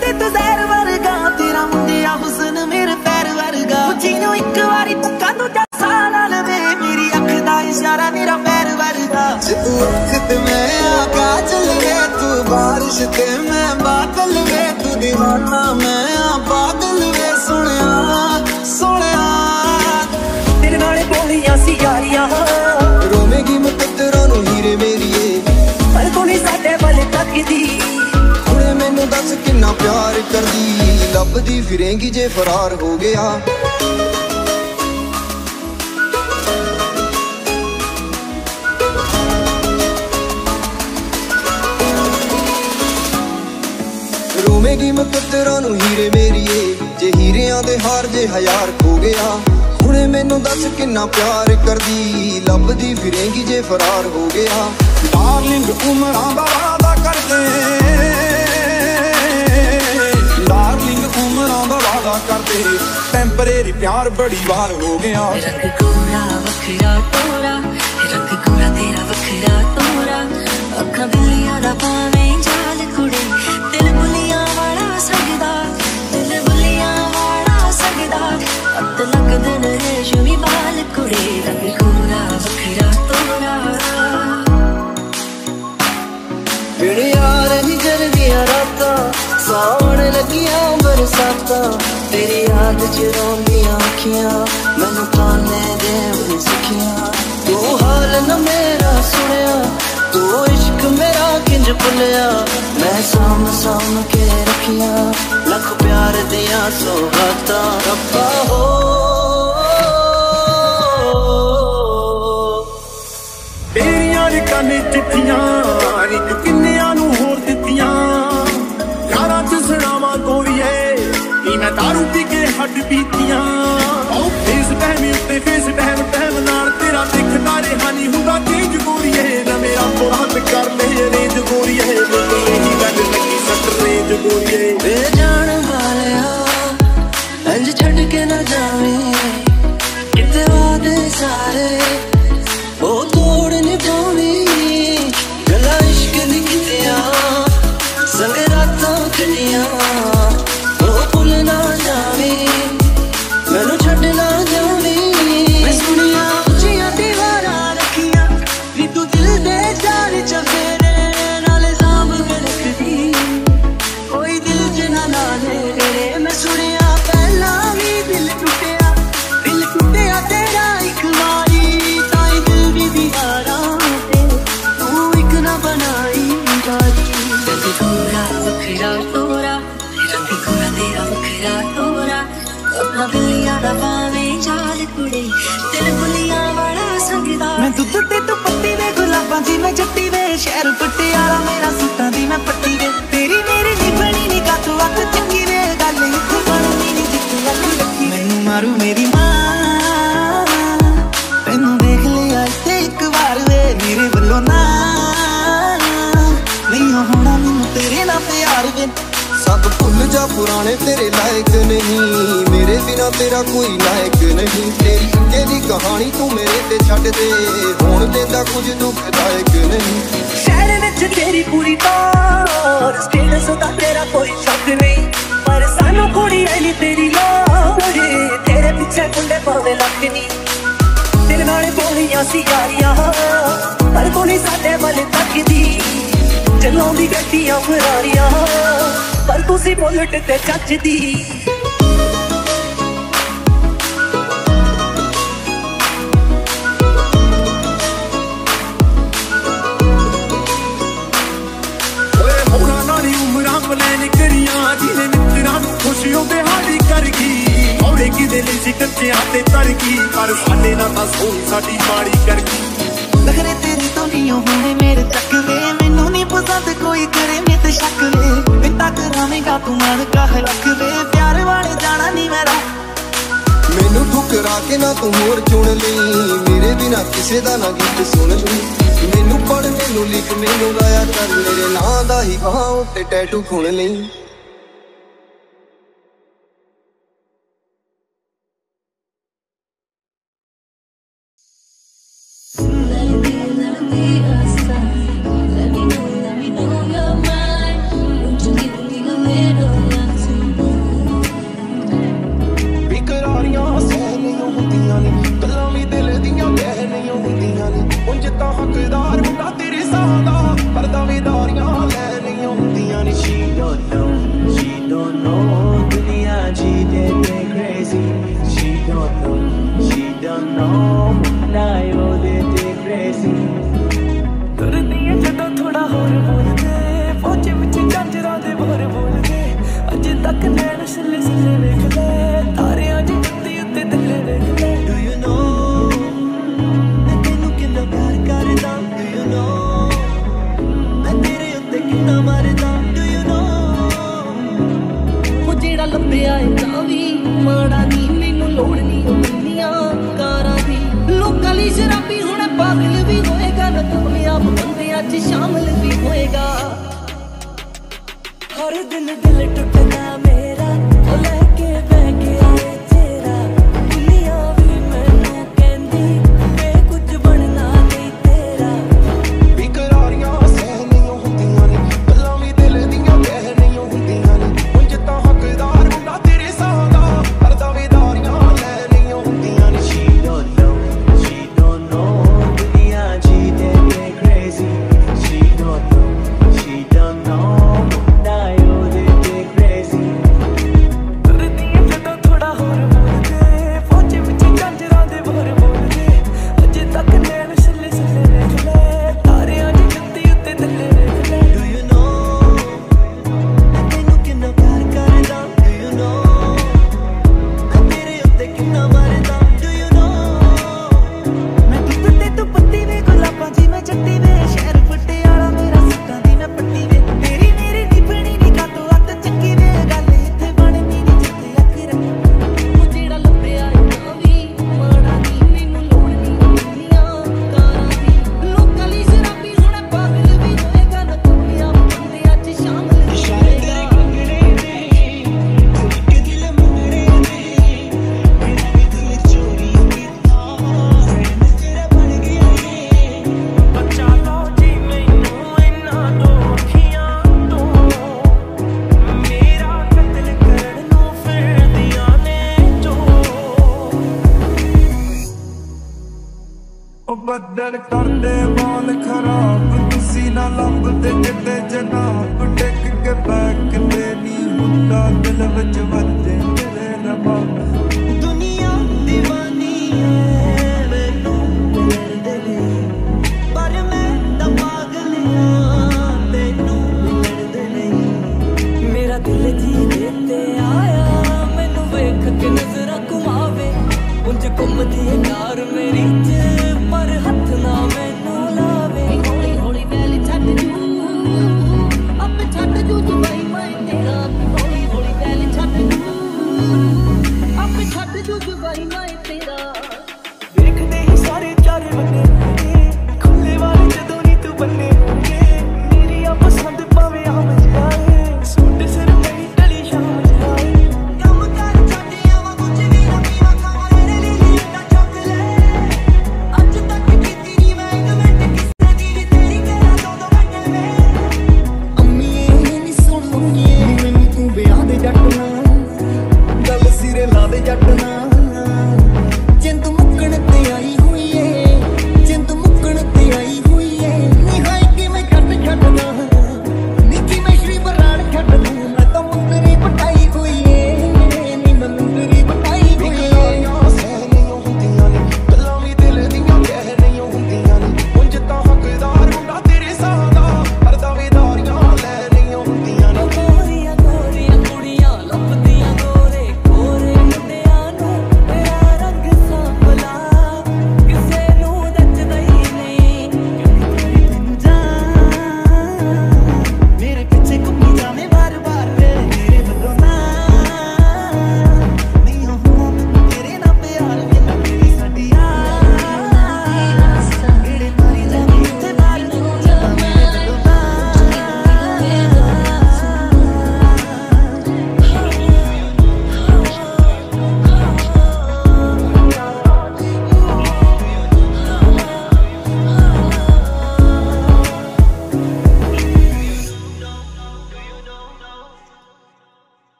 ਤੇ ਤੂੰ ਜ਼ਹਿਰ ਵਰਗਾ। ਤੇਰਾ ਮੁੰਡਿਆ ਹੁਸਨ ਮੇਰੇ ਪੈਰ ਵਰਗਾ। ਜਿਹਨੂੰ ਇੱਕ ਵਾਰੀ ਪੱਕਾ ਤੂੰ ਜਾ ਨਾਲ ਵੇ ਮੇਰੀ ਅੱਖ ਦਾ ਇਸ਼ਾਰਾ ਮੇਰਾ ਪੈਰ ਵਰਗਾ। ਤੂੰ ਅੱਖ ਤੇ ਮੈਂ ਆਕਾਸ਼ ਵੇ ਤੂੰ ਬਾਰਿਸ਼ ਤੇ ਮੈਂ ਬਾਦਲ ਵੇ ਤੂੰ دیਵਾਨਾ ਮੈਂ ਆ ਪਾਗਲ ਵੇ। ਸੁਣਿਆ ਸੁਣਿਆ। ਤੇਰੇ ਨਾਲ ਬੋਲੀਆਂ ਸੀ ਯਾਰੀਆਂ। ਰੋਵੇਗੀ ਮੁਕੱਦਰਾਂ ਨੂੰ ਹੀਰੇ ਮੇਰੀਏ। ਪਰ ਤੂੰ ਨਹੀਂ ਸਾਡੇ ਵੱਲ ਤੱਕਦੀ। ਮੈਨੂੰ ਦੱਸ ਕਿੰਨਾ ਪਿਆਰ ਕਰਦੀ। ਲੱਭਦੀ ਫਿਰੇਂਗੀ ਜੇ ਫਰਾਰ ਹੋ ਗਿਆ। ਰੋਵੇਗੀ ਮੁਕੱਦਰਾਂ ਨੂੰ ਹੀਰੇ ਮੇਰੀਏ। ਜੇ ਹੀਰਿਆਂ ਦੇ ਹਾਰ ਜੇ ਹਜ਼ਾਰ ਹੋ ਗਿਆ। ਹੁਣੇ ਮੈਨੂੰ ਦੱਸ ਕਿੰਨਾ ਪਿਆਰ ਕਰਦੀ। ਲੱਭਦੀ ਫਿਰੇਂਗੀ ਜੇ ਫਰਾਰ ਹੋ ਗਿਆ। ਡਾਰਲਿੰਗ ਉਮਰਾਂ ਦਾ ਵਾਦਾ ਕਰਦੇ। ਉਮਰਾਂ ਦਾ ਵਾਦਾ ਕਰਦੇ। ਟੈਂਪਰੇਰੀ ਪਿਆਰ ਬੜੀ ਵਾਰ ਹੋ ਗਿਆ। ਰੰਗ ਗੋਰਾ ਵੱਖਰਾ ਤੋਰਾ ਰੰਗ ਗੋਰਾ ਤੇਰਾ ਵੱਖਰਾ ਤੋਰਾ। ਅੱਖਾਂ ਬਿੱਲੀਆਂ ਦਾ ਪਾਵੇਂ ਜਾਲ ਕੁੜੇ। ਦਿਲ ਬੁਲੀਆਂ ਵਾਲਾ ਸੰਗਦਾ ਦਿਲ ਬੁਲੀਆਂ ਵਾਲਾ ਸੰਗਦਾ ਅੱਤ ਲੱਗਦੇ ਨੇ ਰੇਸ਼ਮੀ ਵਾਲ ਕੁੜੇ। ਰੰਗ ਗੋਰਾ ਵੱਖਰਾ ਤੋਰਾ। ਰਾਤਾਂ। ਸੌਣ ਲੱਗੀਆਂ ਬਰਸਾਤਾਂ, ਤੇਰੀ ਯਾਦ ਚ ਰੋਂਦੀਆਂ ਅੱਖੀਆਂ, ਮੈਨੂੰ ਤਾਨੇ ਦੇਵ ਸਿੱਖੀਆਂ। ਤੂੰ ਹਾਲ ਨਾ ਮੇਰਾ ਸੁਣਿਆ, ਤੂੰ ਇਸ਼ਕ ਮੇਰਾ ਕਿੰਜ ਭੁੱਲਿਆ? ਮੈਂ ਸਾਮ ਸਾਮ ਕੇ ਰੱਖੀਆਂ ਲੱਖ ਪਿਆਰ ਦੀਆਂ ਸੌਗਾਤਾਂ। ਰੱਬਾ ਹੋ। ਤੇਰੀਆਂ ਰਿਕਾਨੇ ਚਿੱਠੀਆਂ ਦਾਰੂ ਪੀ ਕੇ ਹੱਡ ਪੀਤੀਆਂ। ਉਹ ਫੇਸ ਟਾਈਮ ਉੱਤੇ ਫੇਸ ਟਾਈਮ ਟਾਈਮ ਨਾਲ ਤੇਰਾ ਦਿਖਦਾ ਰਿਹਾ ਨਹੀਂ ਹੁੰਦਾ ਤੇਜ ਗੋਰੀਏ ਨਵੇਂ ਮੇਰਾ ਹੱਥ ਕਰ ਲੈ ਰੇਂਜ ਗੋਰੀਏ ਮੈਨੂੰ ਇਹੀ ਗੱਲ ਲੱਗੀ, ਸੱਟ ਰੇਂਜ ਗੋਰੀਏ ਵੇ ਜਾਣ ਵਾਲਿਆ ਦਿਲ ਬੁਲੀਆਂ ਵਾਲਾ ਸੰਗਦਾ ਮੈਂ ਦੁੱਧ ਤੇ ਤੂੰ ਵੇ ਗੁਲਾਬਾਂ ਦੀ ਮੈਂ ਜੱਟੀ ਵੇ ਸ਼ਹਿਰ ਪਟਿਆਲਾ ਮੇਰਾ ਸੁੱਟਾਂ ਜਾ ਪੁਰਾਣੇ ਤੇਰੇ ਲਾਇਕ ਨਹੀਂ। ਮੇਰੇ ਬਿਨਾ ਤੇਰਾ ਕੋਈ ਲਾਇਕ ਨਹੀਂ। ਤੇਰੀ ਅੱਗੇ ਦੀ ਕਹਾਣੀ ਤੂੰ ਮੇਰੇ ਤੇ ਛੱਡ ਦੇ। ਹੁਣ ਦਿੰਦਾ ਕੁਝ ਦੁਖਦਾਇਕ ਨਹੀਂ। ਸ਼ਹਿਰ ਵਿੱਚ ਤੇਰੀ ਪੂਰੀ ਤਾਰ ਸਟੇਟਸ ਦਾ ਤੇਰਾ ਕੋਈ ਸ਼ੱਕ ਨਹੀਂ। ਪਰ ਸਾਨੂੰ ਕੁੜੀ ਐਲੀ ਤੇਰੀ ਲੋੜ ਤੇਰੇ ਪਿੱਛੇ ਕੁੰਡੇ ਪਾਵੇ ਲੱਕ ਨਹੀਂ ਤੇਰੇ ਨਾਲ ਬੋਲੀਆਂ ਸੀ ਯਾਰੀਆਂ। ਪਰ ਤੂੰ ਸਾਡੇ ਵੱਲ ਤੱਕਦੀ। ਚਲਾਉਂਦੀ ਗੱਡੀਆਂ, ਫਰਾਰੀਆਂ। ਜਿਹਨੇ ਮਿੱਤਰਾਂ ਨੂੰ ਖੁਸ਼ੀਆਂ ਦੇ ਹਾਲੀ ਕਰ ਗਈ ਔਰੇ ਕਿਦੇ ਲਈ ਸੀ ਕੱਚਿਆਂ ਤੇ ਤਰ ਗਈ ਪਰ ਸਾਡੇ ਨਾਲ ਤਾਂ ਸੋਈ ਸਾਡੀ ਮਾੜੀ ਕਰ ਗਈ ਨਖਰੇ ਤੇਰੀ ਤੋਂ ਨਹੀਂ ਹੋਣੇ ਮੇਰੇ ਤੱਕ ਵੇ ਮੈਨੂੰ ਨਹੀਂ ਪਸੰਦ ਕੋਈ ਕਰੇ ਮੇ ਤੇ ਸ਼ੱਕ ਵੇ ਬਿੰਤਾ ਕਰਾਵੇਂਗਾ ਤੂੰ ਮਨ ਕਹ ਰੱਖ ਵੇ ਪਿਆਰ ਵਾਲੇ ਜਾਣਾ ਨਹੀਂ ਮੇਰਾ। ਮੈਨੂੰ ਠੁਕਰਾ ਕੇ ਨਾ ਤੂੰ ਹੋਰ ਚੁਣ ਲਈ। ਮੇਰੇ ਬਿਨਾ ਕਿਸੇ ਦਾ ਨਾ ਗੀਤ ਸੁਣ ਲਈ। ਮੈਨੂੰ ਪੜ ਮੈਨੂੰ ਲਿਖ ਮੈਨੂੰ ਗਾਇਆ ਕਰ। ਮੇਰੇ ਨਾਂ ਦਾ ਹੀ ਬਾਹਾਂ ਉੱਤੇ ਟੈਟੂ ਖੁਣ ਲਈ। ਵੀ ਦੌਰੀਆਂ ਲੈ ਨਹੀਂ ਆਉਂਦੀਆਂ ਨਹੀਂ ਸ਼ੀਟਾਂ ਦਿਨ ਦਿਲ ਟੁੱਟਣਾ ਮੇਰਾ ਉਹ ਲੈ ਕੇ ਬਹਿ ਗਿਆ ਯਾਰ ਕਰਦੇ ਵਾਲ ਖਰਾਬ, ਤੁਸੀਂ ਨਾ ਲੰਬਦੇ ਜਿੱਤੇ ਜਨਾਬ। ਟਿਕ ਕੇ ਬੈਕ ਤੇ ਨਹੀਂ ਹੁੰਦਾ, ਦਿਲ ਵਿੱਚ ਵੱਜੇ ਤੇਰੇ ਰਬਾ ਦੁਨੀਆ دیਵਾਨੀ ਐ, ਮੈਨੂੰ ਮਿਲਦੇ ਨਹੀਂ ਪਰ ਮੈਂ ਤਾਂ ਪਾਗਲ ਆ, ਤੈਨੂੰ ਮਿਲਦੇ ਨਹੀਂ। ਮੇਰਾ ਦਿਲ ਜੀ ਤੇ ਆਇਆ, ਮੈਨੂੰ ਵੇਖ ਕੇ ਨਜ਼ਰ ਘੁਮਾਵੇ। ਉੰਜ ਘੁੰਮਦੀ ਏ ਯਾਰ ਮੇਰੀ।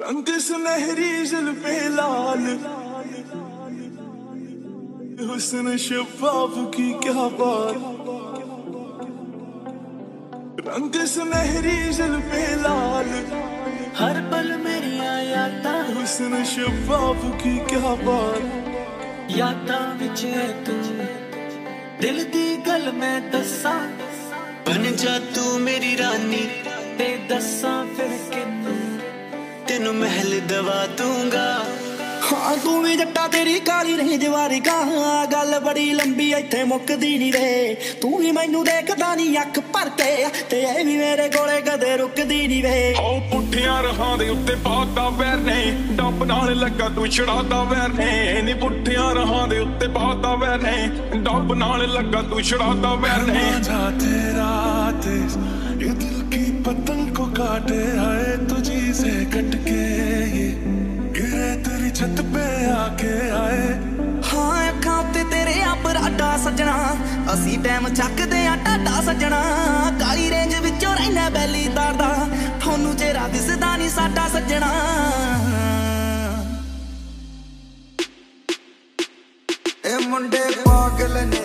ਰੰਗ ਸੁਨਹਿਰੀ ਜ਼ਲਫੇ ਲਾਲ। ਹੁਸਨ ਸ਼ਬਾਬ ਕੀ ਕਿਆ ਬਾਤ। ਰੰਗ ਸੁਨਹਿਰੀ ਜ਼ਲਫੇ ਲਾਲ। ਹਰ ਪਲ ਮੇਰੀਆਂ ਯਾਦਾਂ। ਹੁਸਨ ਸ਼ਬਾਬ ਕੀ ਕਿਆ ਬਾਤ। ਯਾਦਾਂ ਵਿੱਚ ਐ ਤੂੰ। ਦਿਲ ਦੀ ਗੱਲ ਮੈਂ ਦੱਸਾਂ। ਬਣ ਜਾ ਤੂੰ ਮੇਰੀ ਰਾਨੀ। ਤੇ ਦੱਸਾਂ ਫਿਰ ਕਿੰਨੂੰ। ਤੈਨੂੰ ਮਹਿਲ ਦਵਾ ਦੂੰਗਾ। ਹਾਂ ਤੂੰ ਵੀ ਜੱਟਾ ਤੇਰੀ ਕਾਲੀ ਰਹੀ ਜਵਾਰੀ ਕਾ ਗੱਲ ਬੜੀ ਲੰਬੀ ਇੱਥੇ ਮੁੱਕਦੀ ਨਹੀਂ ਰੇ ਤੂੰ ਵੀ ਮੈਨੂੰ ਦੇਖਦਾ ਨਹੀਂ ਅੱਖ ਭਰ ਕੇ ਤੇ ਐ ਵੀ ਮੇਰੇ ਕੋਲੇ ਕਦੇ ਰੁਕਦੀ ਨਹੀਂ ਵੇ। ਹੋ ਪੁੱਠੀਆਂ ਰਹਾਂ ਦੇ ਉੱਤੇ ਪਾਦਾ ਵੈਰ ਨੇ। ਡੱਬ ਨਾਲ ਲੱਗਾ ਤੂੰ ਛੜਾਦਾ ਵੈਰ ਨੇ। ਨੀ ਪੁੱਠੀਆਂ ਰਹਾਂ ਦੇ ਉੱਤੇ ਪਾਤਾ ਵੈਰ ਨੇ। ਡੱਬ ਨਾਲ ਲੱਗਾ ਤੂੰ ਛੜਾਦਾ ਵੈਰ ਨੇ। ਜਾ ਤੇਰਾ ਤੇ ਇਹ ਦਿਲ ਕੀ ਪਤੰਗ ਕੋ ਕਾਟੇ ਹੈ ਤੁਝੇ से कट के ये गिरे तेरी छत पे आके आए ਹਾਂ ਅੱਖਾਂ ਉੱਤੇ ਤੇਰੇ ਆ ਬਰਾਡਾ ਸੱਜਣਾ ਅਸੀਂ ਟਾਈਮ ਚੱਕਦੇ ਆ ਟਾਟਾ ਸੱਜਣਾ ਕਾਲੀ ਰੇਂਜ ਵਿੱਚੋਂ ਰਹਿਣਾ ਬੈਲੀ ਦਾ ਤੁਹਾਨੂੰ ਚਿਹਰਾ ਦਿਸਦਾ ਨਹੀਂ ਸਾਡਾ ਸੱਜਣਾ ਇਹ ਮੁੰਡੇ ਪਾਗਲ ਨੇ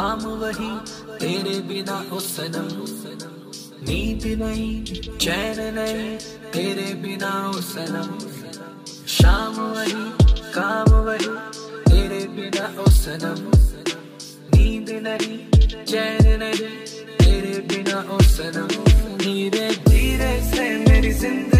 काम वही तेरे बिना ओ सनम नींद नहीं, चैन नहीं, तेरे बिना ओ सनम शाम वही, काम वही, तेरे बिना ओ सनम नींद नहीं, चैन नहीं, तेरे बिना ओ सनम धीरे धीरे से मेरी ज़िंदगी